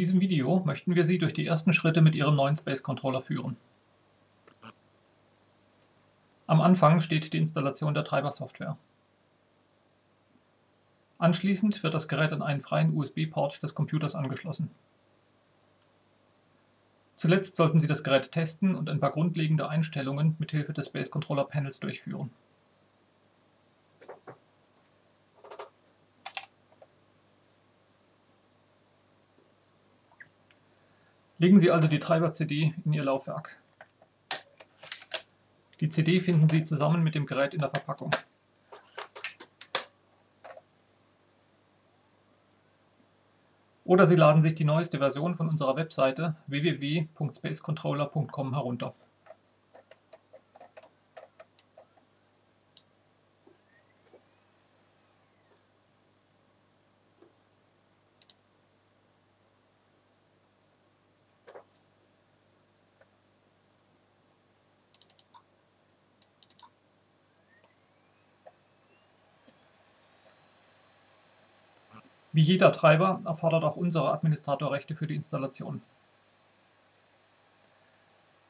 diesem Video möchten wir Sie durch die ersten Schritte mit Ihrem neuen Space Controller führen. Am Anfang steht die Installation der Treibersoftware. Anschließend wird das Gerät an einen freien USB-Port des Computers angeschlossen. Zuletzt sollten Sie das Gerät testen und ein paar grundlegende Einstellungen mit Hilfe des Space Controller Panels durchführen. Legen Sie also die Treiber-CD in Ihr Laufwerk. Die CD finden Sie zusammen mit dem Gerät in der Verpackung. Oder Sie laden sich die neueste Version von unserer Webseite www.spacecontroller.com herunter. Wie jeder Treiber erfordert auch unser Administrator Rechte für die Installation.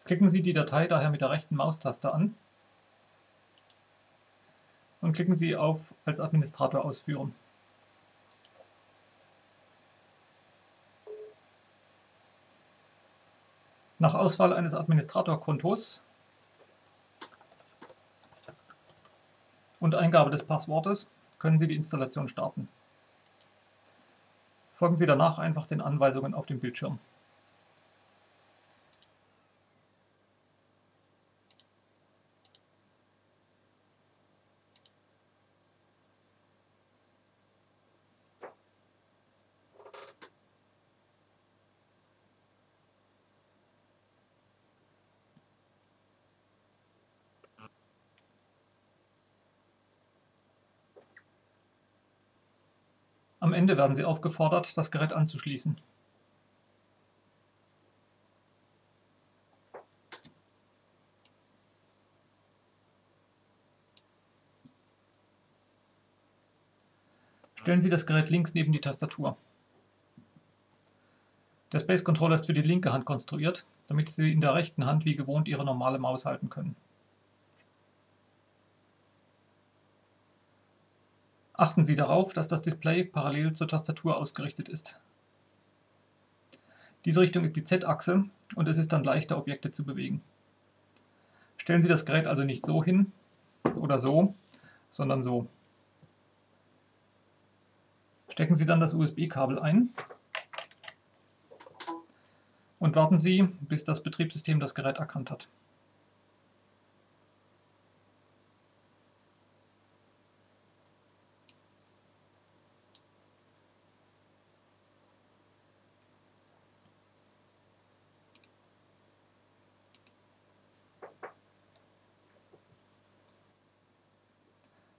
Klicken Sie die Datei daher mit der rechten Maustaste an und klicken Sie auf Als Administrator ausführen. Nach Auswahl eines Administratorkontos und Eingabe des Passwortes können Sie die Installation starten. Folgen Sie danach einfach den Anweisungen auf dem Bildschirm. Am Ende werden Sie aufgefordert, das Gerät anzuschließen. Stellen Sie das Gerät links neben die Tastatur. Der Space Controller ist für die linke Hand konstruiert, damit Sie in der rechten Hand wie gewohnt Ihre normale Maus halten können. Achten Sie darauf, dass das Display parallel zur Tastatur ausgerichtet ist. Diese Richtung ist die Z-Achse und es ist dann leichter, Objekte zu bewegen. Stellen Sie das Gerät also nicht so hin oder so, sondern so. Stecken Sie dann das USB-Kabel ein und warten Sie, bis das Betriebssystem das Gerät erkannt hat.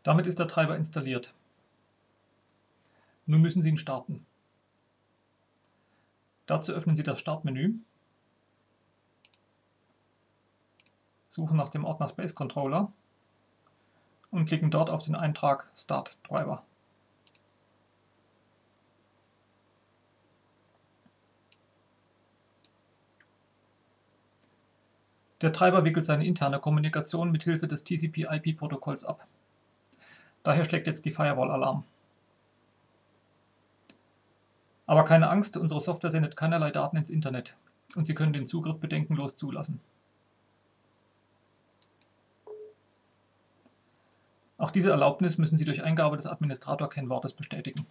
Damit ist der Treiber installiert. Nun müssen Sie ihn starten. Dazu öffnen Sie das Startmenü, suchen nach dem Ordner Space Controller und klicken dort auf den Eintrag Start Driver. Der Treiber wickelt seine interne Kommunikation mit Hilfe des TCP-IP-Protokolls ab. Daher schlägt jetzt die Firewall-Alarm. Aber keine Angst, unsere Software sendet keinerlei Daten ins Internet und Sie können den Zugriff bedenkenlos zulassen. Auch diese Erlaubnis müssen Sie durch Eingabe des Administrator-Kennwortes bestätigen.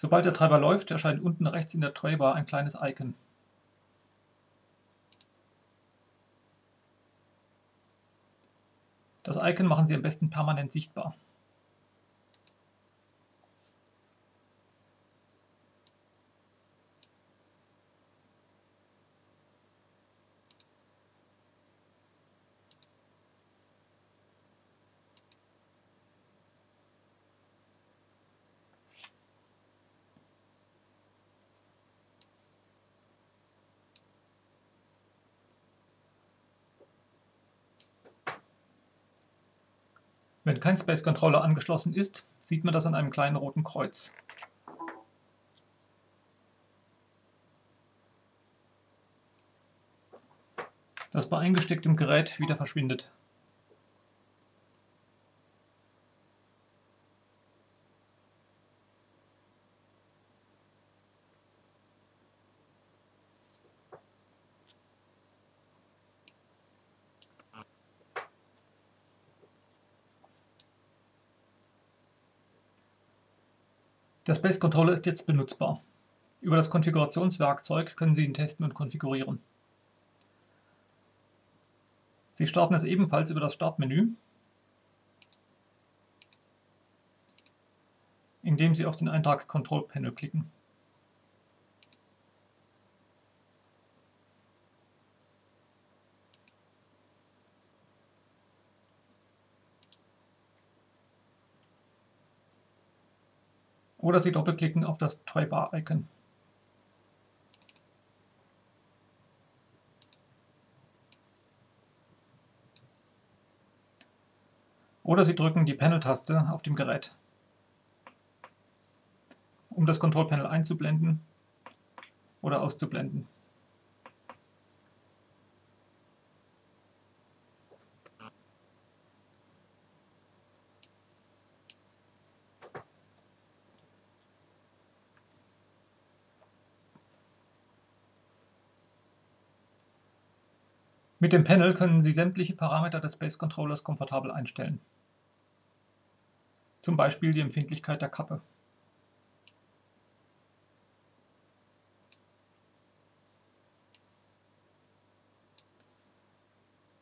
Sobald der Treiber läuft, erscheint unten rechts in der Treiber ein kleines Icon. Das Icon machen Sie am besten permanent sichtbar. Wenn kein Space Controller angeschlossen ist, sieht man das an einem kleinen roten Kreuz. das bei eingestecktem Gerät wieder verschwindet. Der Space Controller ist jetzt benutzbar. Über das Konfigurationswerkzeug können Sie ihn testen und konfigurieren. Sie starten es ebenfalls über das Startmenü, indem Sie auf den Eintrag Control Panel klicken. Oder Sie doppelklicken auf das Toybar-Icon. Oder Sie drücken die Panel-Taste auf dem Gerät, um das Control-Panel einzublenden oder auszublenden. Mit dem Panel können Sie sämtliche Parameter des Space Controllers komfortabel einstellen zum Beispiel die Empfindlichkeit der Kappe.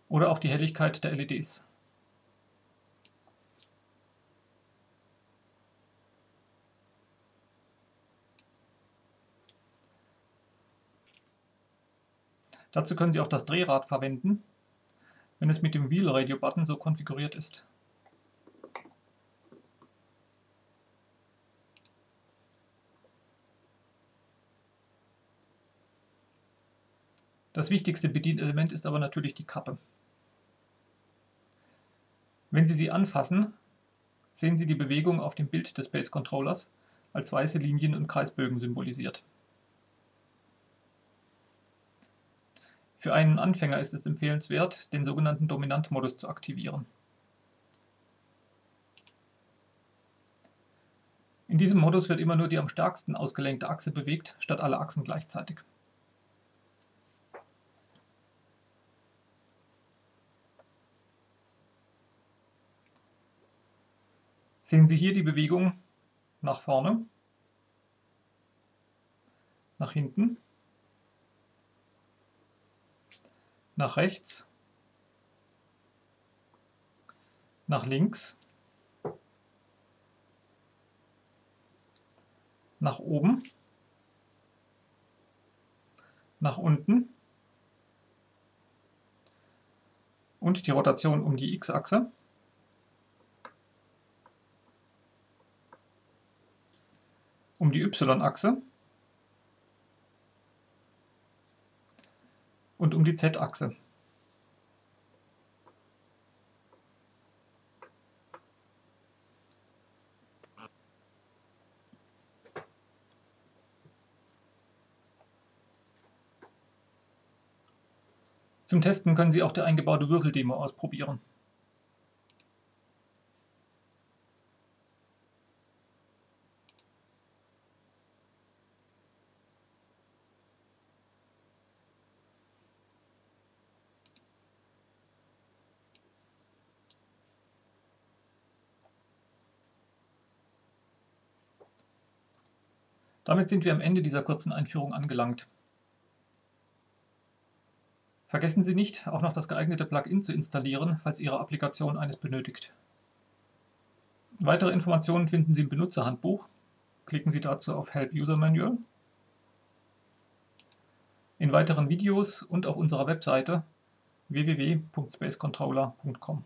Oder auch die Helligkeit der LEDs. Dazu können Sie auch das Drehrad verwenden, wenn es mit dem Wheel Radio Button so konfiguriert ist. Das wichtigste Bedienelement ist aber natürlich die Kappe. Wenn Sie sie anfassen, sehen Sie die Bewegung auf dem Bild des Space Controllers als weiße Linien und Kreisbögen symbolisiert. Für einen Anfänger ist es empfehlenswert, den sogenannten Dominant-Modus zu aktivieren. In diesem Modus wird immer nur die am stärksten ausgelenkte Achse bewegt, statt alle Achsen gleichzeitig. Sehen Sie hier die Bewegung nach vorne, nach hinten, nach rechts, nach links, nach oben, nach unten. Und die Rotation um die x-Achse. um die y-Achse und um die z-Achse. Zum Testen können Sie auch die eingebaute Würfeldemo ausprobieren. Damit sind wir am Ende dieser kurzen Einführung angelangt. Vergessen Sie nicht, auch noch das geeignete Plugin zu installieren, falls Ihre Applikation eines benötigt. Weitere Informationen finden Sie im Benutzerhandbuch. Klicken Sie dazu auf Help User Manual. In weiteren Videos und auf unserer Webseite www.spacecontroller.com.